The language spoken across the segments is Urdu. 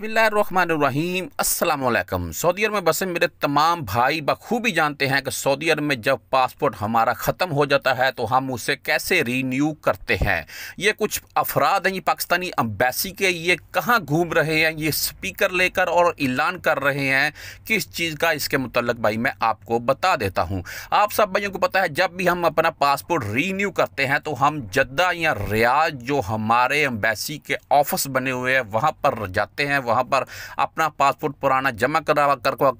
بسم اللہ الرحمن الرحیم۔ السلام علیکم۔ سعودی عرب میں بسے میرے تمام بھائی بخوبی جانتے ہیں کہ سعودی عرب میں جب پاسپورٹ ہمارا ختم ہو جاتا ہے تو ہم اسے کیسے رینیو کرتے ہیں؟ یہ کچھ افراد ہیں، یہ پاکستانی امبیسی کے، یہ کہاں گھوم رہے ہیں؟ یہ سپیکر لے کر اور اعلان کر رہے ہیں۔ کس چیز کا اس کے متعلق بھائی میں آپ کو بتا دیتا ہوں۔ آپ سب بھائیوں کو پتا ہے، جب بھی ہم اپنا پاسپورٹ رینیو کرتے ہیں تو ہم جدہ یا ریاض جو ہمارے امبیسی کے آفس بنے ہوئے ہیں، وہاں پر جاتے ہیں۔ وہاں پر اپنا پاسپورٹ پرانا جمع کروا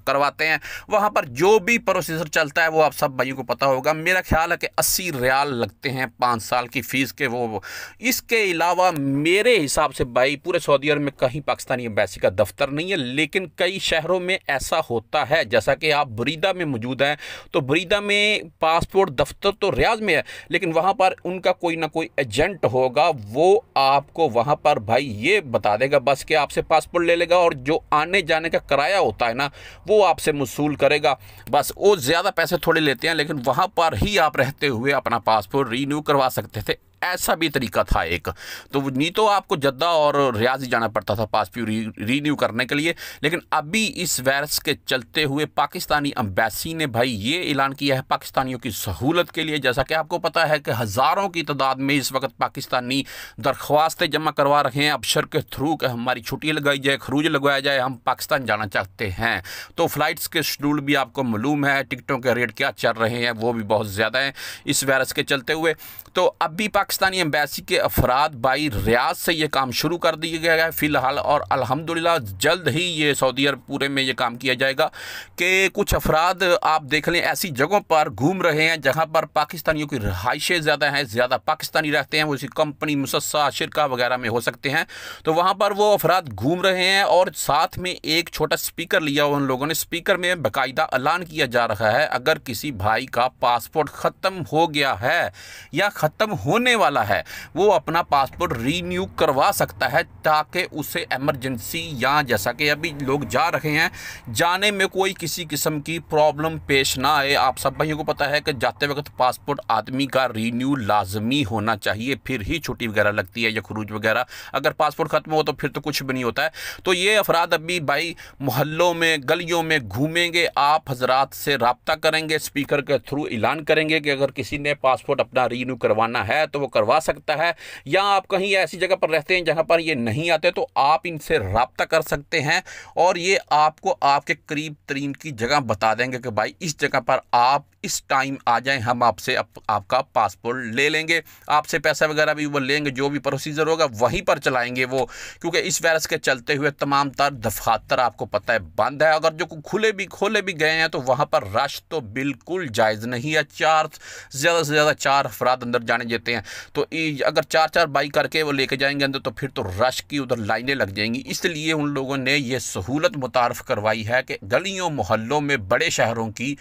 کرواتے ہیں۔ وہاں پر جو بھی پروسیسر چلتا ہے وہ آپ سب بھائیوں کو پتا ہوگا۔ میرا خیال ہے کہ اسی ریال لگتے ہیں پانچ سال کی فیس کے وہ اس کے علاوہ میرے حساب سے بھائی پورے سعودی عرب میں کہیں پاکستانی امبیسی کا دفتر نہیں ہے، لیکن کئی شہروں میں ایسا ہوتا ہے۔ جیسا کہ آپ بریدہ میں موجود ہیں، تو بریدہ میں پاسپورٹ دفتر تو ریاض میں ہے، لیکن وہاں پر ان کا کوئی نہ کوئی ایجنٹ ہوگا۔ وہ آپ کو وہاں پر بھائی یہ بتا دے گا بس کہ آپ سے پاسپورٹ لے لے گا اور جو آنے جانے کا کرایہ ہوتا ہے نا، وہ آپ سے مصول کرے گا۔ بس وہ زیادہ پیسے تھوڑے لیتے ہیں، لیکن وہاں پر ہی آپ رہتے ہوئے اپنا پاسپورٹ رینیو کروا سکتے تھے۔ ایسا بھی طریقہ تھا ایک۔ تو نہیں تو آپ کو جدہ اور ریاضی جانا پڑتا تھا پاسپورٹ رینیو کرنے کے لیے، لیکن ابھی اس وائرس کے چلتے ہوئے پاکستانی امبیسی نے بھائی یہ اعلان کیا ہے پاکستانیوں کی سہولت کے لیے۔ جیسا کہ آپ کو پتا ہے کہ ہزاروں کی تعداد میں اس وقت پاکستانی درخواستیں جمع کروا رہے ہیں۔ ابشر کے تھرو کہ ہماری چھٹی لگائی جائے، خروج لگوایا جائے، ہم پاکستان جانا چاہتے ہیں۔ تو فلائٹس کے شیڈول بھی آپ کو معلوم ہے، ٹکٹوں کے ریٹ کیا چل رہے ہیں، وہ بھی بہت زیادہ ہیں اس وائرس کے چلتے ہوئے۔ تو اب بھی پاکستانی امبیسی کے افراد بائی ریاض سے یہ کام شروع کر دیا گیا ہے فی الحال اور الحمدللہ جلد ہی یہ سعودی عرب پورے میں یہ کام کیا جائے گا کہ کچھ افراد آپ دیکھ لیں، ایسی جگہوں پر گھوم رہے ہیں جہاں پر پاکستانیوں کی رہائشیں زیادہ ہیں، زیادہ پاکستانی رہتے ہیں، وہ اسی کمپنی مسسہ شرکہ وغیرہ میں ہو سکتے ہیں۔ تو وہاں پر وہ افراد گھوم رہے ہیں اور ساتھ میں ایک چھوٹا سپیکر لیا ان لوگوں نے۔ سپیکر میں باقاعدہ اعلان کیا جا رہا ہے، اگر کسی بھائی کا پاسپورٹ ختم ہو گیا ہے یا ختم ہونے والا ہے۔ وہ اپنا پاسپورٹ رینیو کروا سکتا ہے تاکہ اسے ایمرجنسی یا جیسا کہ ابھی لوگ جا رہے ہیں، جانے میں کوئی کسی قسم کی پرابلم پیش نہ آئے۔ آپ سب بھائیوں کو پتا ہے کہ جاتے وقت پاسپورٹ آدمی کا رینیو لازمی ہونا چاہیے، پھر ہی چھٹی وغیرہ لگتی ہے یا خروج وغیرہ۔ اگر پاسپورٹ ختم ہو تو پھر تو کچھ بھی نہیں ہوتا ہے۔ تو یہ افراد ابھی بھائی محلوں میں، گلیوں میں گھومیں گے۔ آپ حضرات سے رابطہ کریں گے اسپیکر کے تھرو اعلان کریں گے کہ اگر کسی نے پاسپورٹ اپنا رینیو کروانا ہے تو وہ کروا سکتا ہے یا آپ کہیں ایسی جگہ پر رہتے ہیں جہاں پر یہ نہیں آتے، تو آپ ان سے رابطہ کر سکتے ہیں اور یہ آپ کو آپ کے قریب ترین کی جگہ بتا دیں گے کہ بھائی اس جگہ پر آپ اس ٹائم آ جائیں، ہم آپ سے آپ کا پاسپورٹ لے لیں گے، آپ سے پیسہ وغیرہ بھی وہ لیں گے، جو بھی پروسیجر ہوگا وہیں پر چلائیں گے وہ، کیونکہ اس وائرس کے چلتے ہوئے تمام تر دفاتر آپ کو پتہ ہے بند ہے۔ اگر جو کھلے بھی کھولے بھی گئے ہیں تو وہاں پر رش تو بالکل جائز نہیں ہے۔ چار زیادہ سے زیادہ چار افراد اندر جانے دیتے ہیں۔ تو اگر چار چار بائی کر کے وہ لے کے جائیں گے اندر تو پھر تو رش کی ادھر لائنیں لگ جائیں گی۔ اس لیے ان لوگوں نے یہ سہولت متعارف کروائی ہے کہ گلیوں محلوں میں بڑے شہروں کی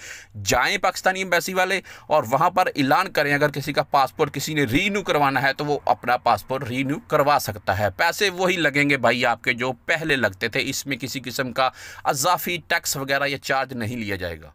جائیں پاکستانی امبیسی والے اور وہاں پر اعلان کریں اگر کسی کا پاسپورٹ کسی نے رینیو کروانا ہے تو وہ اپنا پاسپورٹ رینیو کروا سکتا ہے۔ پیسے وہی لگیں گے بھائی آپ کے جو پہلے لگتے تھے۔ اس میں کسی قسم کا اضافی ٹیکس وغیرہ یا چارج نہیں لیا جائے گا۔